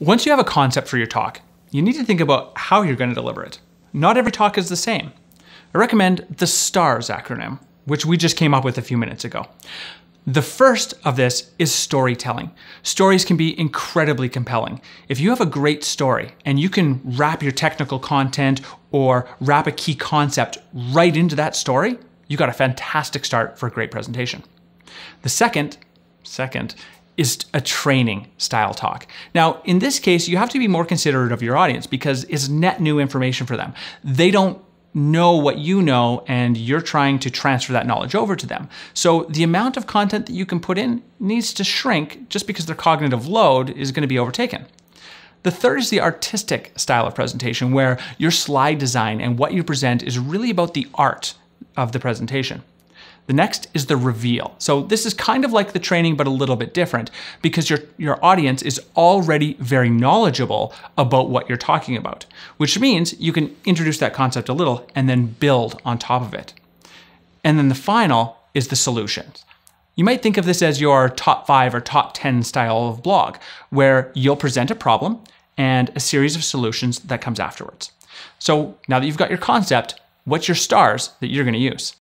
Once you have a concept for your talk, you need to think about how you're going to deliver it. Not every talk is the same. I recommend the STARS acronym, which we just came up with a few minutes ago. The first of this is storytelling. Stories can be incredibly compelling. If you have a great story and you can wrap your technical content or wrap a key concept right into that story, you got a fantastic start for a great presentation. The second, second is a training style talk. Now, in this case, you have to be more considerate of your audience because it's net new information for them. They don't know what you know and you're trying to transfer that knowledge over to them. So the amount of content that you can put in needs to shrink just because their cognitive load is going to be overtaken. The third is the artistic style of presentation where your slide design and what you present is really about the art of the presentation. The next is the reveal. So this is kind of like the training, but a little bit different because your, your audience is already very knowledgeable about what you're talking about, which means you can introduce that concept a little and then build on top of it. And then the final is the solutions. You might think of this as your top five or top 10 style of blog, where you'll present a problem and a series of solutions that comes afterwards. So now that you've got your concept, what's your stars that you're going to use?